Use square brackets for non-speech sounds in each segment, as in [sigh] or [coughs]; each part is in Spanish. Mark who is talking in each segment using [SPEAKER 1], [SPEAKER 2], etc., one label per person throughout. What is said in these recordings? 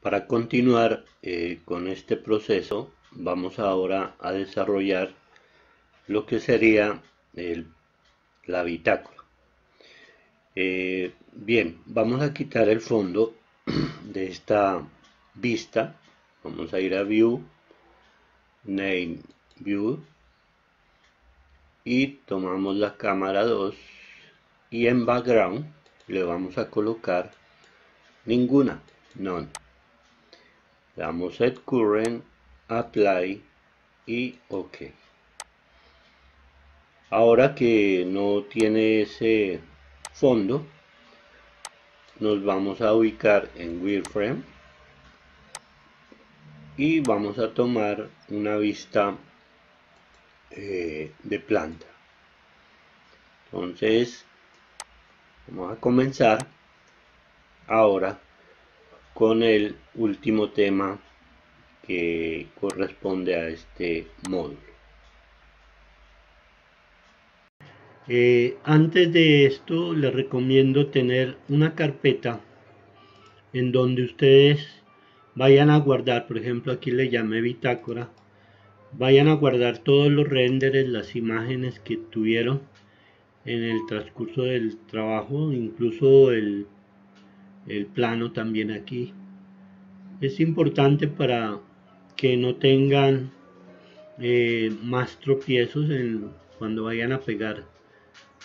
[SPEAKER 1] Para continuar eh, con este proceso, vamos ahora a desarrollar lo que sería la bitácora. Eh, bien, vamos a quitar el fondo [clears throat] de esta vista. Vamos a ir a View, Name View y tomamos la cámara 2 y en Background le vamos a colocar ninguna, none. Damos Set Current, Apply y OK. Ahora que no tiene ese fondo, nos vamos a ubicar en Wireframe y vamos a tomar una vista eh, de planta. Entonces, vamos a comenzar ahora con el último tema que corresponde a este módulo. Eh, antes de esto les recomiendo tener una carpeta en donde ustedes vayan a guardar, por ejemplo aquí le llamé bitácora, vayan a guardar todos los renders, las imágenes que tuvieron en el transcurso del trabajo, incluso el el plano también aquí. Es importante para que no tengan eh, más tropiezos en, cuando vayan a pegar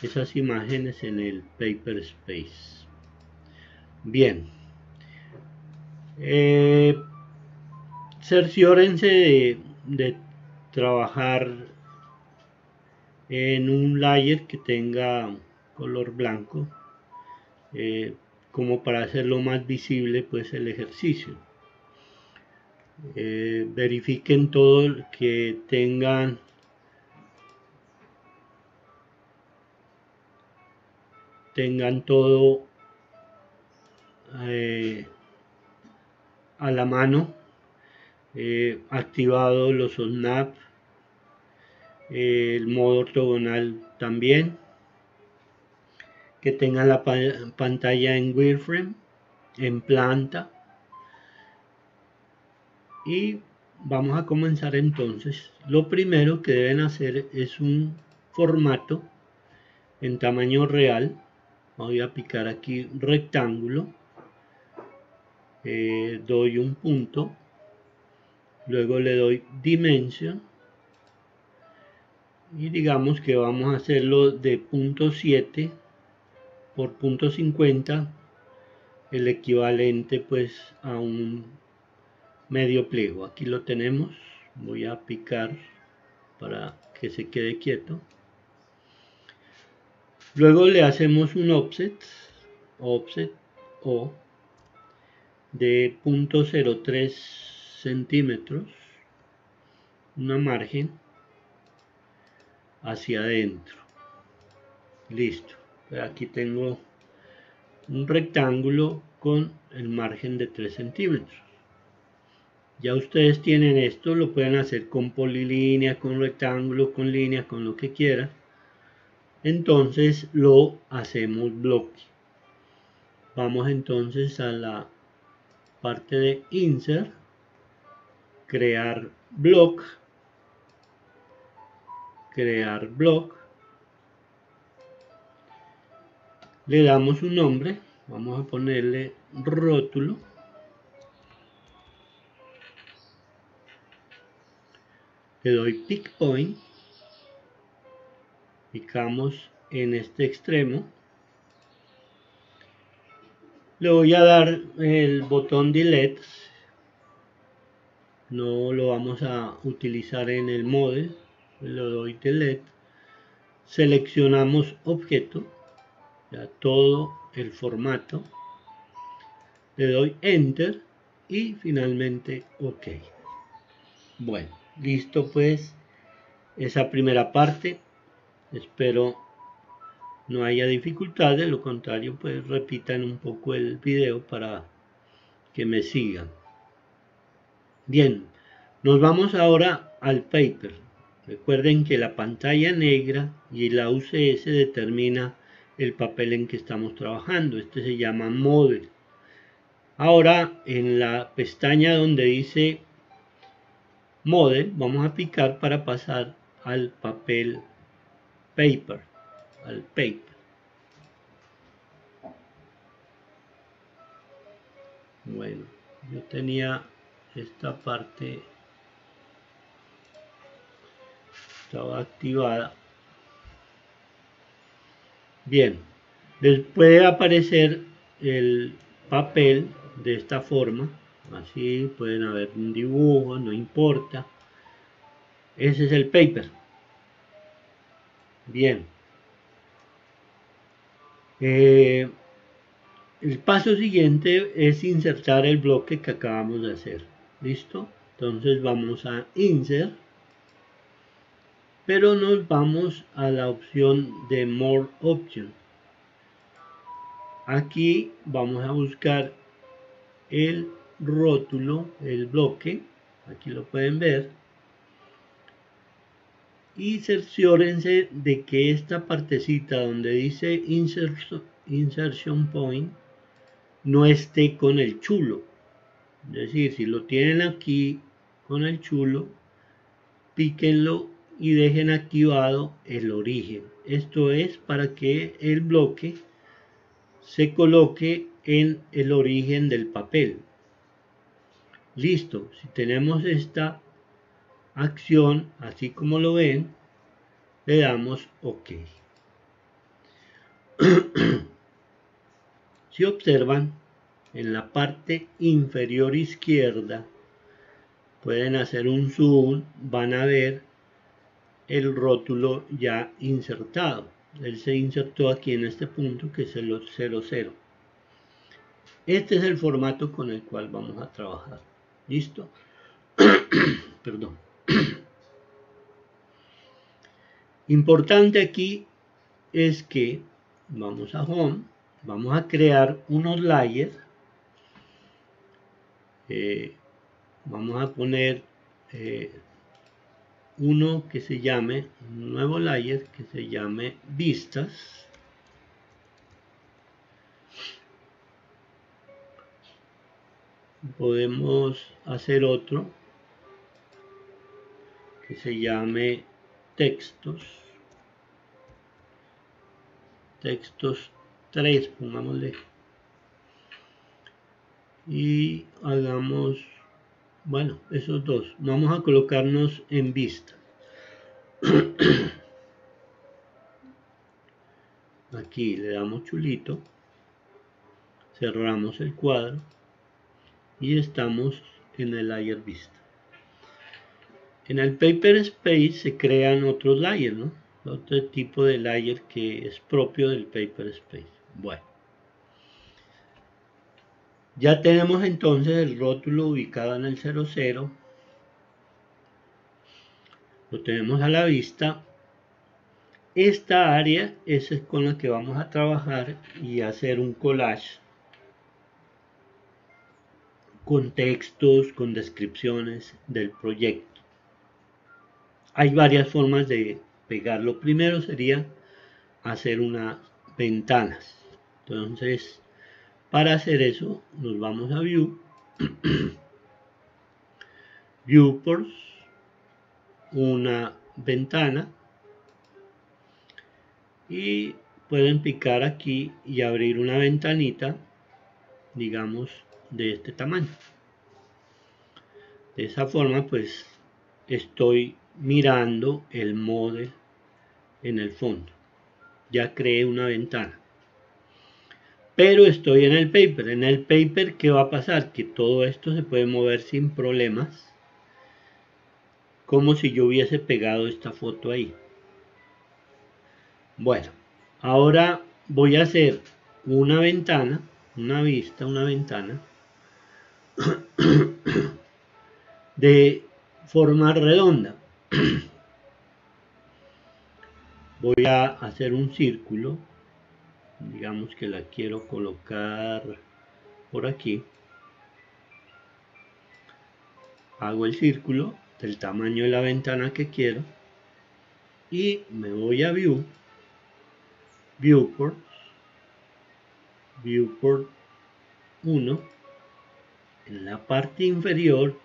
[SPEAKER 1] esas imágenes en el paper space. Bien. Eh, cerciórense de, trabajar en un layer que tenga color blanco. Eh, como para hacerlo más visible pues el ejercicio. Eh, verifiquen todo que tengan tengan todo eh, a la mano eh, activado los snap el modo ortogonal también que tenga la pantalla en wireframe, en planta. Y vamos a comenzar entonces. Lo primero que deben hacer es un formato en tamaño real. Voy a picar aquí rectángulo. Eh, doy un punto. Luego le doy dimension. Y digamos que vamos a hacerlo de punto 7 por punto 50 el equivalente pues a un medio pliego. Aquí lo tenemos voy a picar para que se quede quieto. Luego le hacemos un offset offset o de 0.03 centímetros una margen hacia adentro. Listo aquí tengo un rectángulo con el margen de 3 centímetros. Ya ustedes tienen esto lo pueden hacer con polilínea con rectángulo con línea con lo que quieran entonces lo hacemos bloque. Vamos entonces a la parte de insert crear block crear block le damos un nombre vamos a ponerle rótulo. Le doy pick point. Picamos en este extremo. Le voy a dar el botón delete. No lo vamos a utilizar en el model. Le doy delete. Seleccionamos objeto todo el formato. Le doy enter y finalmente ok. Bueno listo pues esa primera parte. Espero no haya dificultades de lo contrario pues repitan un poco el video para que me sigan. Bien nos vamos ahora al paper. Recuerden que la pantalla negra y la UCS determina el papel en que estamos trabajando. Este se llama model. Ahora en la pestaña donde dice Model vamos a picar para pasar al papel Paper, al Paper. Bueno, yo tenía esta parte estaba activada bien. Les puede aparecer el papel de esta forma. Así pueden haber un dibujo no importa. Ese es el paper. Bien. Eh, el paso siguiente es insertar el bloque que acabamos de hacer. Listo entonces vamos a insert pero nos vamos a la opción de more options aquí vamos a buscar el rótulo el bloque aquí lo pueden ver y cerciórense de que esta partecita donde dice insertion point no esté con el chulo. Es decir si lo tienen aquí con el chulo píquenlo y dejen activado el origen esto es para que el bloque se coloque en el origen del papel. Listo, si tenemos esta acción, así como lo ven, le damos OK. [clears throat] si observan, en la parte inferior izquierda, pueden hacer un zoom, van a ver el rótulo ya insertado. Él se insertó aquí en este punto que es el 00 este es el formato con el cual vamos a trabajar. Listo [coughs] perdón. [coughs] Importante aquí es que vamos a home vamos a crear unos layers. Eh, vamos a poner eh, uno que se llame, un nuevo layer que se llame vistas. Podemos hacer otro que se llame textos. Textos 3, pongámosle. Y hagamos bueno, esos dos. Vamos a colocarnos en vista. [clears throat] Aquí le damos chulito. Cerramos el cuadro. Y estamos en el layer vista. En el paper space se crean otros layers, ¿no? Otro tipo de layer que es propio del paper space. Bueno. Ya tenemos entonces el rótulo ubicado en el 00. Lo tenemos a la vista. Esta área es con la que vamos a trabajar y hacer un collage con textos, con descripciones del proyecto. Hay varias formas de pegarlo. Primero sería hacer unas ventanas. Entonces, para hacer eso, nos vamos a View, [clears throat] Viewports, una ventana y pueden picar aquí y abrir una ventanita, digamos, de este tamaño. De esa forma, pues, estoy mirando el model en el fondo. Ya creé una ventana pero estoy en el paper. En el paper, ¿qué va a pasar? Que todo esto se puede mover sin problemas, como si yo hubiese pegado esta foto ahí. Bueno, ahora voy a hacer una ventana, una vista, una ventana, [coughs] de forma redonda. [coughs] Voy a hacer un círculo digamos que la quiero colocar por aquí hago el círculo del tamaño de la ventana que quiero y me voy a view viewport viewport 1 en la parte inferior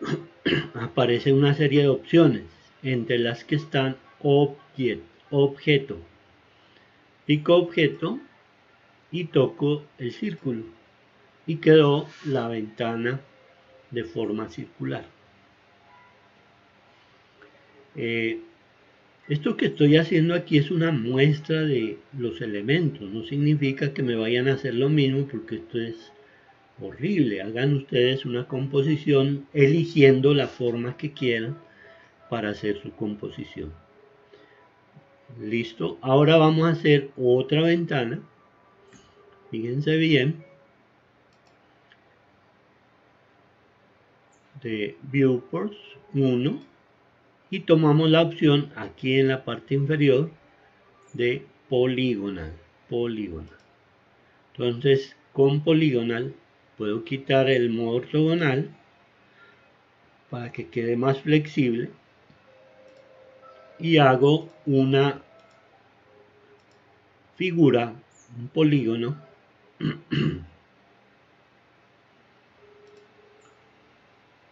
[SPEAKER 1] [clears throat] aparece una serie de opciones, entre las que están objeto. Pico objeto y toco el círculo y quedó la ventana de forma circular. Eh, esto que estoy haciendo aquí es una muestra de los elementos, no significa que me vayan a hacer lo mismo porque esto es horrible. Hagan ustedes una composición eligiendo la forma que quieran para hacer su composición. Listo, ahora vamos a hacer otra ventana. Fíjense bien. De Viewports 1 y tomamos la opción aquí en la parte inferior de poligonal. Poligonal. Entonces con poligonal puedo quitar el modo ortogonal para que quede más flexible y hago una figura, un polígono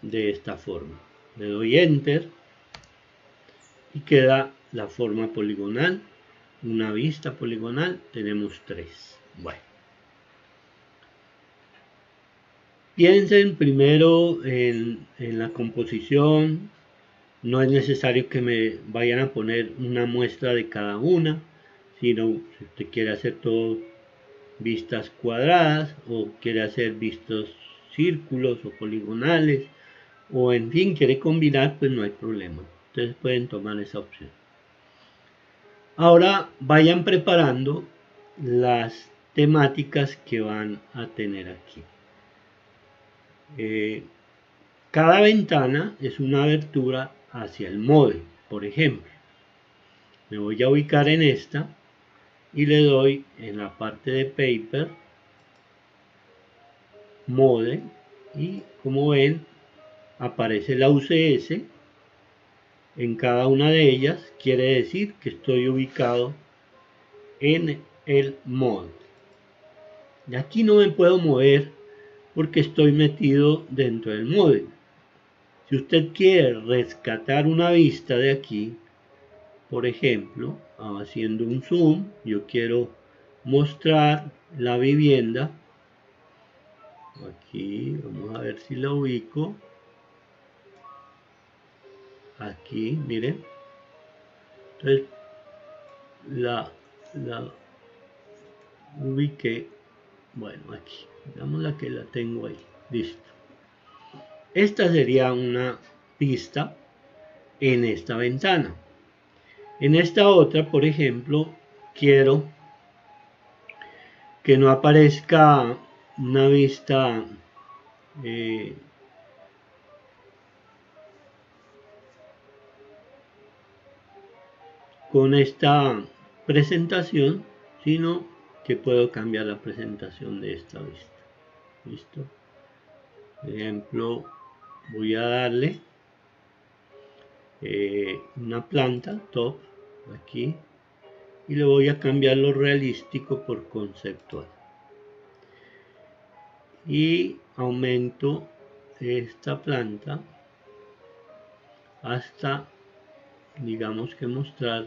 [SPEAKER 1] de esta forma. Le doy enter y queda la forma poligonal, una vista poligonal, tenemos tres. Bueno. Piensen primero en, en, la composición, no es necesario que me vayan a poner una muestra de cada una, sino si usted quiere hacer todo vistas cuadradas o quiere hacer vistos círculos o poligonales o en fin quiere combinar pues no hay problema ustedes pueden tomar esa opción. Ahora vayan preparando las temáticas que van a tener aquí. Eh, cada ventana es una abertura hacia el model, por ejemplo. Me voy a ubicar en esta y le doy en la parte de paper model y como ven aparece la UCS en cada una de ellas quiere decir que estoy ubicado en el mod. Y aquí no me puedo mover porque estoy metido dentro del model. Si usted quiere rescatar una vista de aquí, por ejemplo, haciendo un zoom, yo quiero mostrar la vivienda. Aquí, vamos a ver si la ubico. Aquí miren. Entonces la, la ubiqué. Bueno aquí digamos la que la tengo ahí. Listo. Esta sería una pista en esta ventana en esta otra por ejemplo quiero que no aparezca una vista eh, con esta presentación, sino que puedo cambiar la presentación de esta vista. ¿Listo? Por ejemplo, voy a darle eh, una planta, top, aquí, y le voy a cambiar lo realístico por conceptual. Y aumento esta planta hasta, digamos que mostrar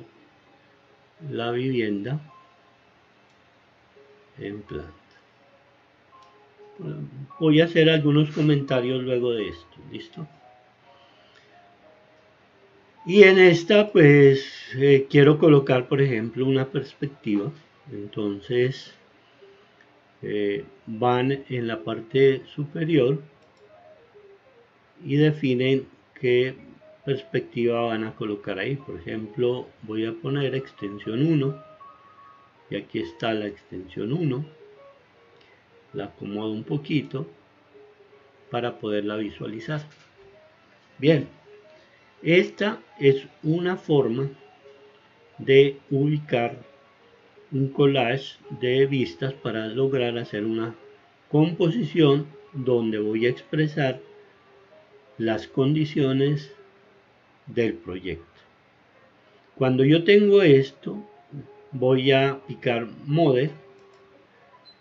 [SPEAKER 1] la vivienda en planta. Voy a hacer algunos comentarios luego de esto, ¿listo? Y en esta pues eh, quiero colocar por ejemplo una perspectiva. Entonces eh, van en la parte superior y definen que perspectiva van a colocar ahí. Por ejemplo, voy a poner extensión 1 y aquí está la extensión 1. La acomodo un poquito para poderla visualizar. Bien, esta es una forma de ubicar un collage de vistas para lograr hacer una composición donde voy a expresar las condiciones del proyecto. Cuando yo tengo esto, voy a picar Model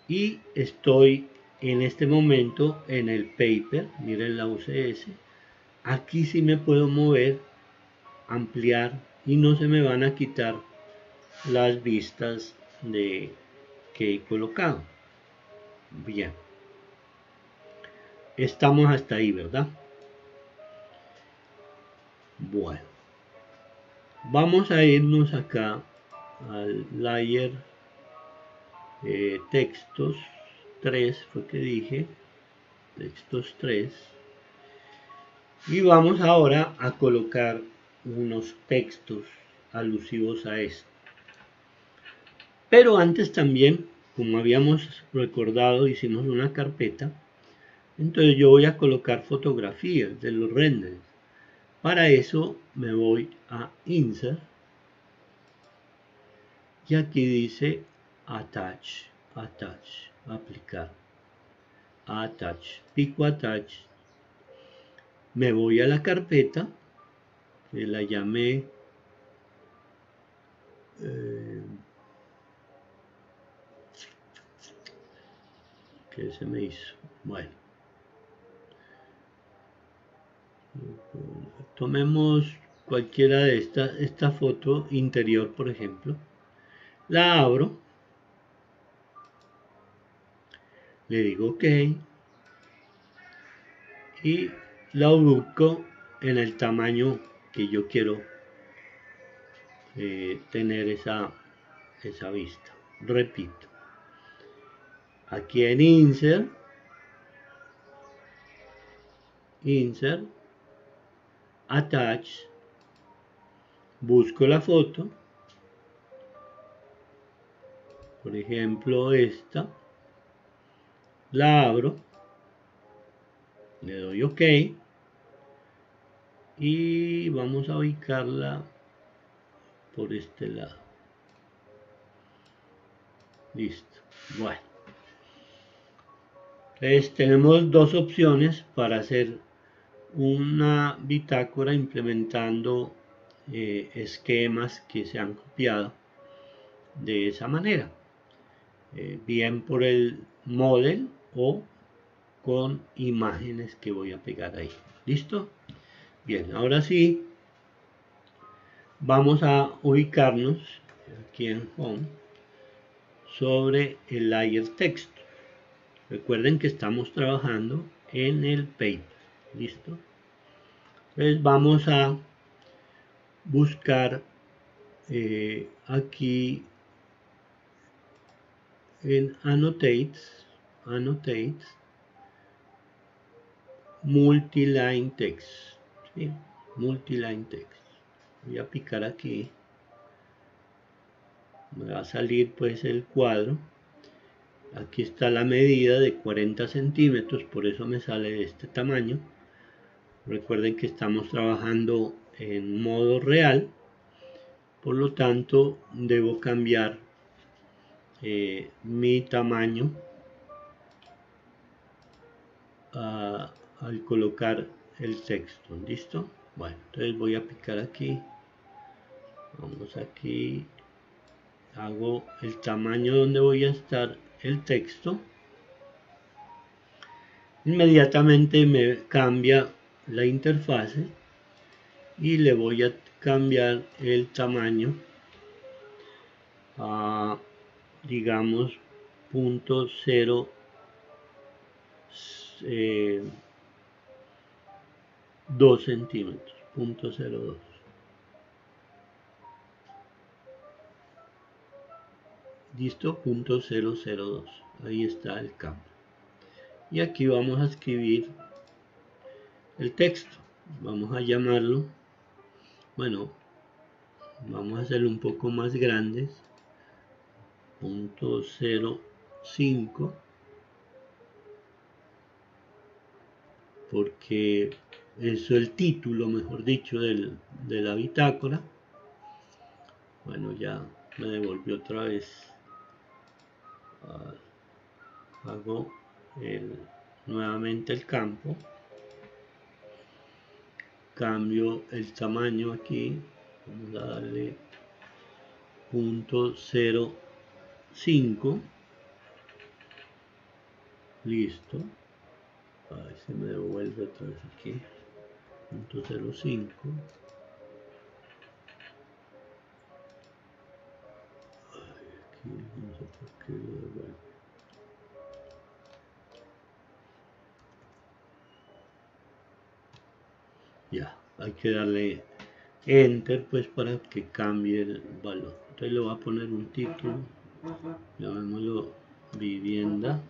[SPEAKER 1] y estoy en este momento en el paper, miren la UCS, aquí sí me puedo mover, ampliar y no se me van a quitar las vistas de que he colocado. Bien. Estamos hasta ahí, ¿verdad? Bueno. Vamos a irnos acá al layer eh, textos 3 fue que dije textos 3 y vamos ahora a colocar unos textos alusivos a esto. Pero antes también como habíamos recordado hicimos una carpeta entonces yo voy a colocar fotografías de los renders. Para eso me voy a insert y aquí dice attach attach aplicar. Attach pico attach me voy a la carpeta que la llamé eh, ¿qué se me hizo? bueno. Tomemos cualquiera de estas esta foto interior por ejemplo. La abro. Le digo ok. Y la ubico en el tamaño que yo quiero eh, tener esa, esa vista. Repito aquí en insert insert attach busco la foto por ejemplo esta la abro, le doy OK y vamos a ubicarla por este lado. Listo. Bueno. Entonces tenemos dos opciones para hacer una bitácora implementando eh, esquemas que se han copiado de esa manera. Eh, bien por el model o con imágenes que voy a pegar ahí. ¿Listo? Bien, ahora sí, vamos a ubicarnos aquí en Home sobre el layer texto. Recuerden que estamos trabajando en el paper. ¿Listo? Entonces vamos a buscar eh, aquí en Annotates annotate multiline text multiline text voy a picar aquí. Me va a salir pues el cuadro. Aquí está la medida de 40 centímetros por eso me sale de este tamaño. Recuerden que estamos trabajando en modo real por lo tanto debo cambiar eh, mi tamaño al colocar el texto listo bueno entonces voy a picar aquí. Vamos aquí. Hago el tamaño donde voy a estar el texto. Inmediatamente me cambia la interfase y le voy a cambiar el tamaño a digamos punto 0 2 eh, centímetros, punto 02. Listo, punto 002. Ahí está el campo. Y aquí vamos a escribir el texto. Vamos a llamarlo, bueno, vamos a hacerlo un poco más grandes. Punto 05 porque eso es el título, mejor dicho, de la bitácora. Bueno, ya me devolvió otra vez. Ah, hago nuevamente el campo. Cambio el tamaño aquí. Vamos a darle punto 0.5 listo a ver si me devuelve otra vez aquí punto 05 aquí por qué ya hay que darle enter pues para que cambie el valor. Entonces le voy a poner un título llamémoslo vivienda.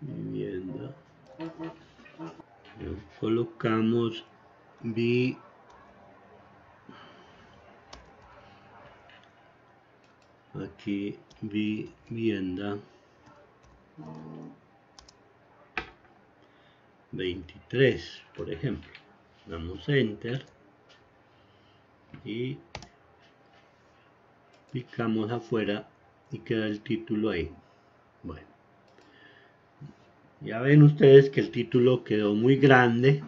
[SPEAKER 1] Vivienda colocamos vi aquí vivienda. 23 por ejemplo. Damos enter y picamos afuera y queda el título ahí. Bueno ya ven ustedes que el título quedó muy grande.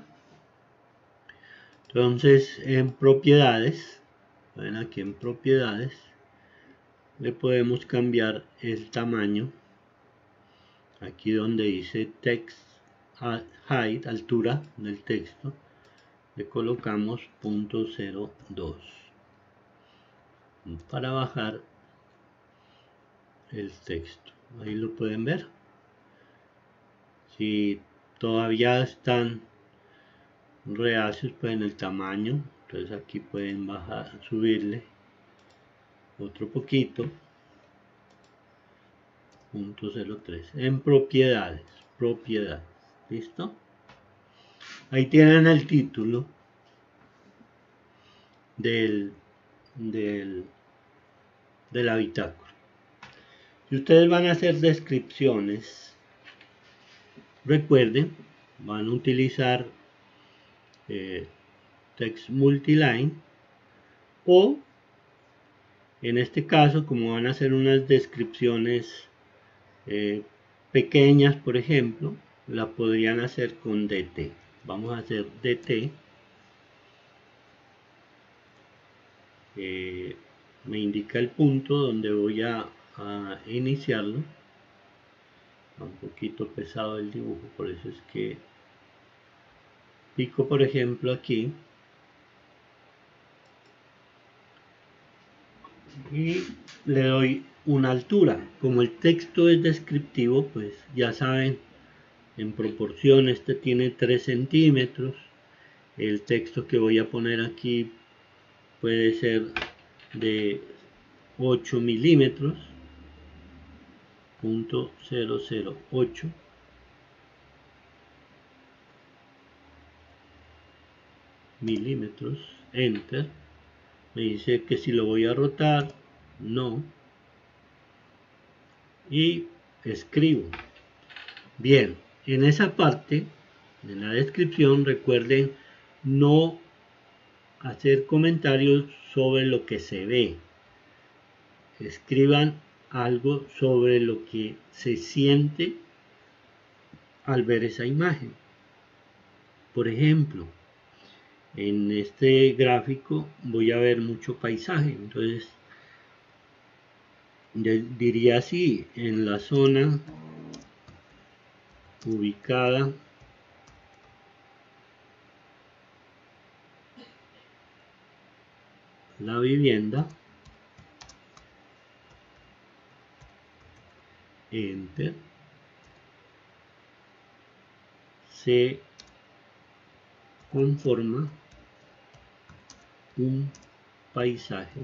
[SPEAKER 1] Entonces en propiedades ven aquí en propiedades le podemos cambiar el tamaño. Aquí donde dice text height altura del texto le colocamos .02 para bajar el texto. Ahí lo pueden ver si todavía están reacios pues en el tamaño entonces aquí pueden bajar subirle otro poquito .03 en propiedades propiedades listo ahí tienen el título del del del habitáculo. Si ustedes van a hacer descripciones recuerden van a utilizar eh, text multiline o en este caso como van a hacer unas descripciones eh, pequeñas por ejemplo la podrían hacer con dt vamos a hacer dt eh, me indica el punto donde voy a, a iniciarlo un poquito pesado el dibujo por eso es que pico por ejemplo aquí. Y le doy una altura. Como el texto es descriptivo pues ya saben en proporción este tiene 3 centímetros. El texto que voy a poner aquí puede ser de 8 milímetros punto 008 milímetros. Enter. Me dice que si lo voy a rotar no. Y escribo. Bien en esa parte en la descripción recuerden no hacer comentarios sobre lo que se ve. Escriban algo sobre lo que se siente al ver esa imagen. Por ejemplo en este gráfico voy a ver mucho paisaje. Entonces diría así en la zona ubicada la vivienda enter se conforma un paisaje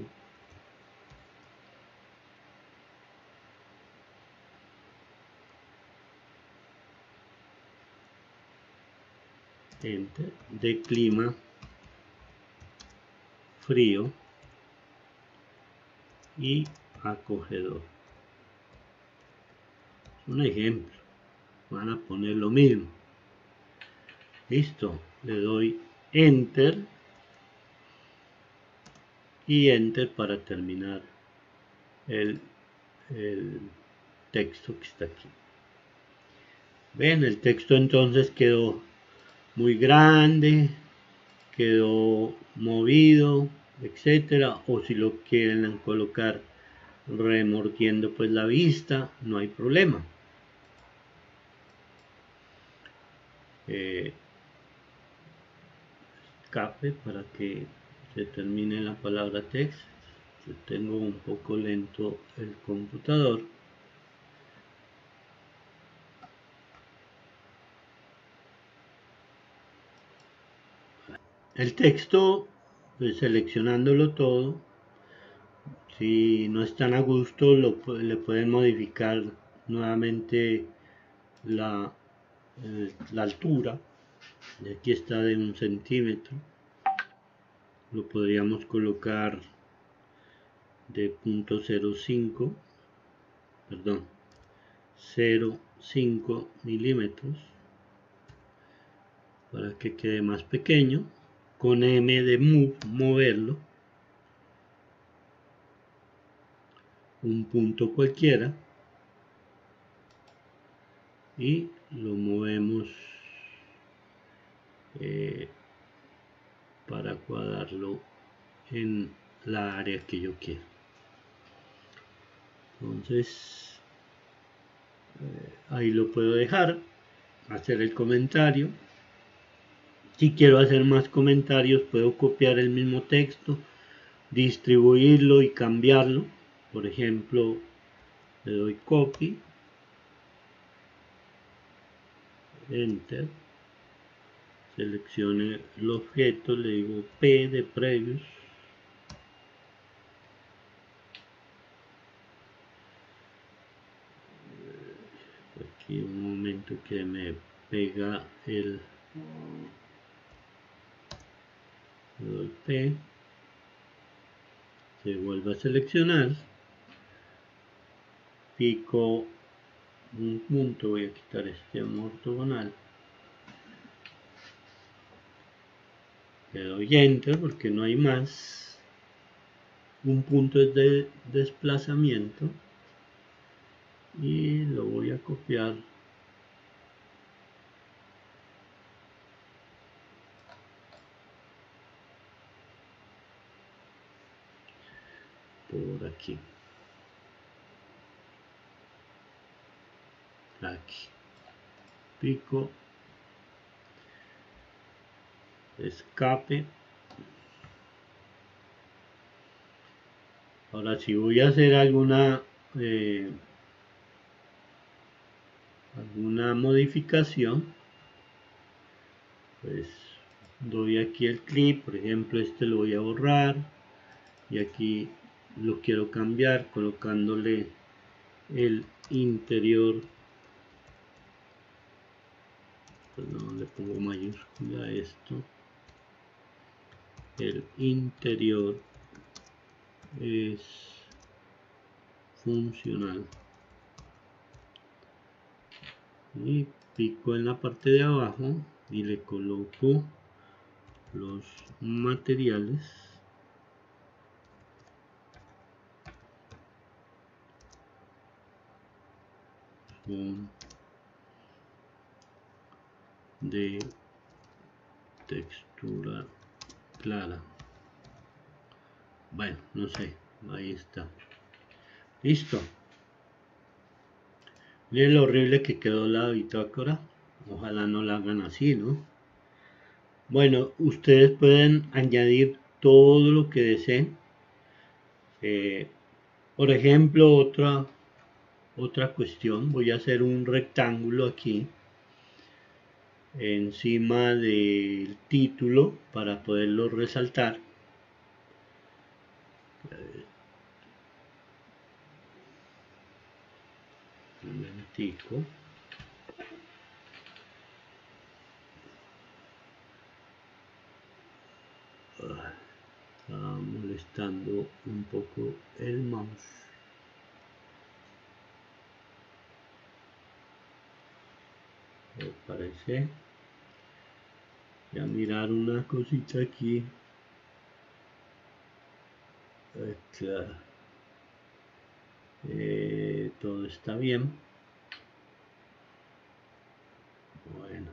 [SPEAKER 1] de clima frío y acogedor un ejemplo. Van a poner lo mismo. Listo le doy enter. Y enter para terminar el, texto que está aquí. Ven el texto entonces quedó muy grande quedó movido etcétera. O si lo quieren colocar remordiendo pues la vista, no hay problema. Eh, escape para que se termine la palabra text. Tengo un poco lento el computador. El texto, pues, seleccionándolo todo, si no están a gusto, lo, le pueden modificar nuevamente la, la altura. Y aquí está de un centímetro. Lo podríamos colocar de punto 0.5, perdón, 0.5 milímetros para que quede más pequeño. Con M de move, moverlo un punto cualquiera y lo movemos eh, para cuadrarlo en la área que yo quiero. Entonces eh, ahí lo puedo dejar hacer el comentario. Si quiero hacer más comentarios puedo copiar el mismo texto distribuirlo y cambiarlo. Por ejemplo le doy copy enter. Seleccione el objeto le digo p de previous aquí un momento que me pega el p. Se vuelve a seleccionar. Pico un punto, voy a quitar este ortogonal. Le doy enter porque no hay más. Un punto es de desplazamiento. Y lo voy a copiar por aquí. Aquí. Pico. Escape. Ahora si voy a hacer alguna eh, alguna modificación pues doy aquí el clip por ejemplo este lo voy a borrar y aquí lo quiero cambiar colocándole el interior no le pongo mayúscula esto. El interior es funcional. Y pico en la parte de abajo y le coloco los materiales de textura clara. Bueno no sé ahí está. Listo. Miren lo horrible que quedó la bitácora. Ojalá no la hagan así no bueno ustedes pueden añadir todo lo que deseen. Eh, por ejemplo otra otra cuestión. Voy a hacer un rectángulo aquí encima del título para poderlo resaltar. Ah, está molestando un poco el mouse. Parece Voy a mirar una cosita aquí. Está. Eh, todo está bien. Bueno.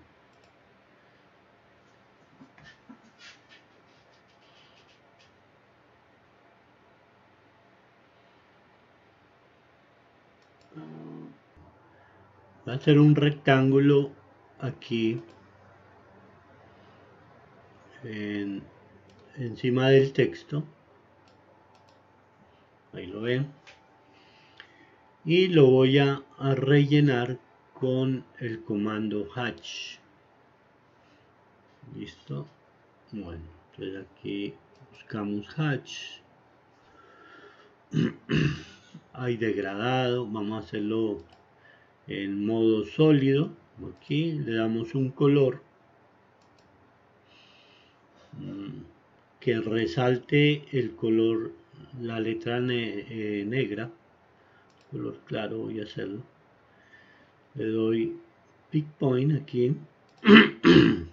[SPEAKER 1] Va a ser un rectángulo aquí encima del texto. Ahí lo ven. Y lo voy a, rellenar con el comando hatch listo. Bueno entonces aquí buscamos hatch [clears throat] hay degradado. Vamos a hacerlo en modo sólido. Aquí le damos un color que resalte el color la letra eh, negra color claro voy a hacerlo. Le doy pick point aquí. [clears throat]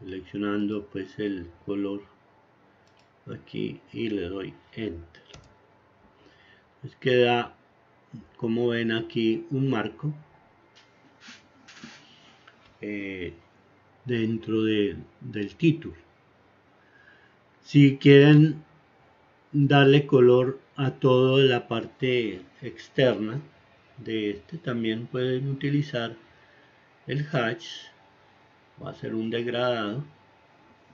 [SPEAKER 1] Seleccionando pues el color aquí y le doy enter. Pues queda como ven aquí un marco. Eh, dentro del título. Si quieren darle color a toda la parte externa de este también pueden utilizar el hatch va a ser un degradado.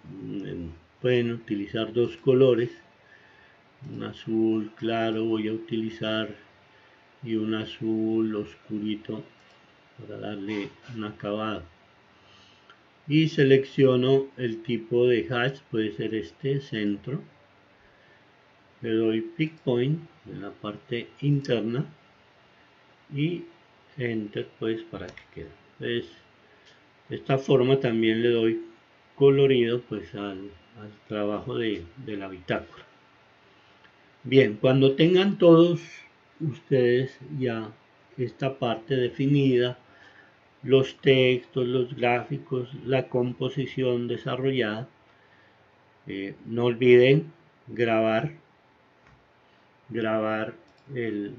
[SPEAKER 1] Mm, pueden utilizar dos colores un azul claro voy a utilizar y un azul oscurito para darle un acabado y selecciono el tipo de hatch puede ser este centro. Le doy pick point en la parte interna y enter pues para que quede. De esta forma también le doy colorido pues al, trabajo de, de la bitácora. Bien cuando tengan todos ustedes ya esta parte definida los textos, los gráficos, la composición desarrollada. Eh, no olviden grabar, grabar el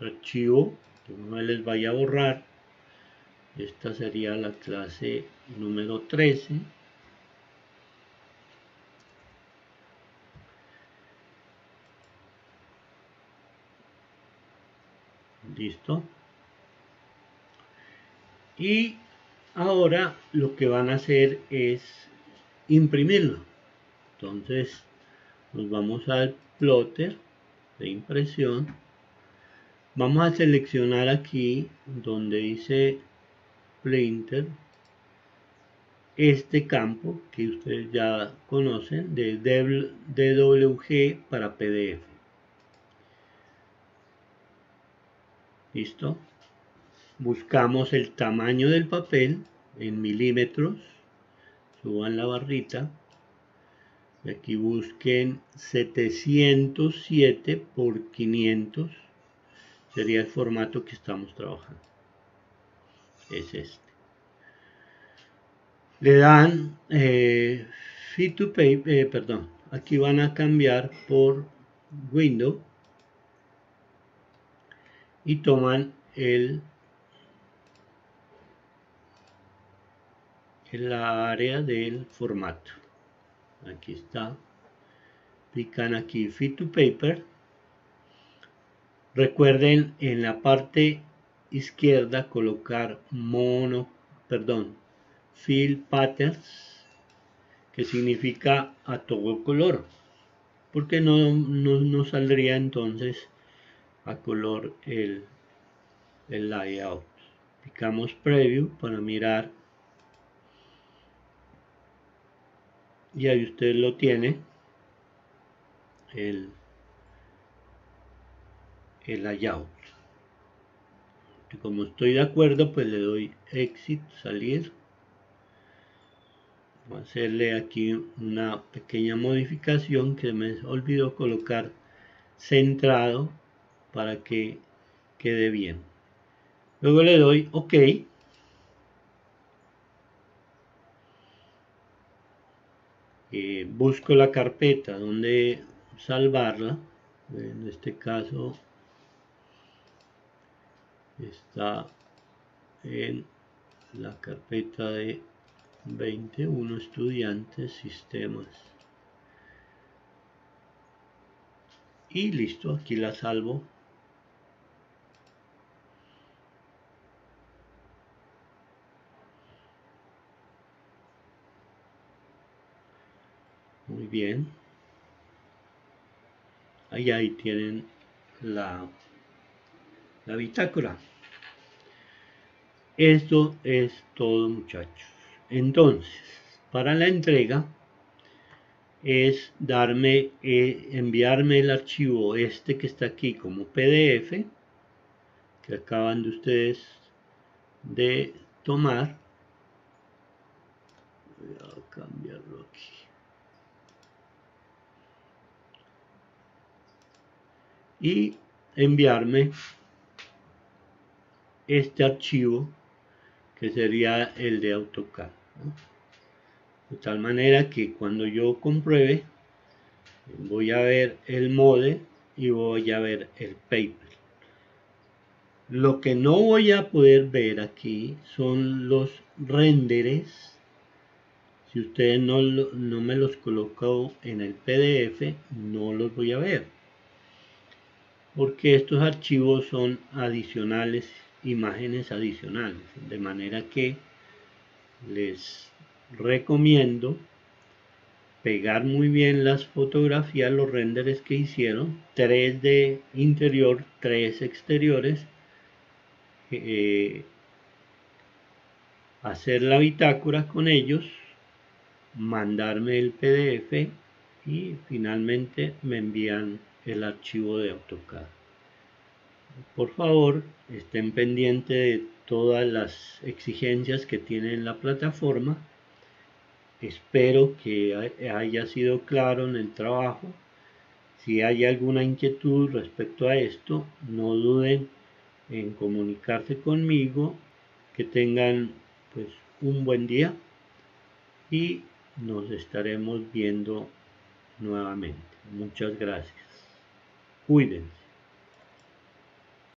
[SPEAKER 1] archivo, que no les vaya a borrar. Esta sería la clase número 13. Listo y ahora lo que van a hacer es imprimirlo. Entonces nos vamos al plotter de impresión. Vamos a seleccionar aquí donde dice printer este campo que ustedes ya conocen de DWG para PDF listo buscamos el tamaño del papel en milímetros, suban la barrita, y aquí busquen 707 por 500, sería el formato que estamos trabajando, es este. Le dan eh, fit to pay, eh, perdón, aquí van a cambiar por window. Y toman el en la área del formato. Aquí está. Pican aquí fit to paper. Recuerden en la parte izquierda colocar mono perdón fill patterns que significa a todo color porque no, no, saldría entonces a color el, el layout. Picamos preview para mirar y ahí usted lo tiene el, el layout y como estoy de acuerdo pues le doy exit salir. Voy a hacerle aquí una pequeña modificación que me olvidó colocar centrado para que quede bien. Luego le doy ok Eh, busco la carpeta donde salvarla. En este caso está en la carpeta de 21 estudiantes sistemas. Y listo aquí la salvo bien. Ahí, ahí tienen la, la bitácora. Esto es todo muchachos. Entonces, para la entrega es darme, eh, enviarme el archivo este que está aquí como PDF que acaban de ustedes de tomar. Voy a cambiarlo aquí. Y enviarme este archivo que sería el de AutoCAD. De tal manera que cuando yo compruebe, voy a ver el mode y voy a ver el paper. Lo que no voy a poder ver aquí son los renderes. Si ustedes no, no me los colocó en el PDF, no los voy a ver. Porque estos archivos son adicionales imágenes adicionales de manera que les recomiendo pegar muy bien las fotografías los renderes que hicieron tres de interior tres exteriores eh, hacer la bitácora con ellos mandarme el pdf y finalmente me envían el archivo de AutoCAD por favor estén pendientes de todas las exigencias que tiene la plataforma. Espero que haya sido claro en el trabajo. Si hay alguna inquietud respecto a esto, no duden en comunicarse conmigo. Que tengan pues un buen día y nos estaremos viendo nuevamente. Muchas gracias. Cuídense.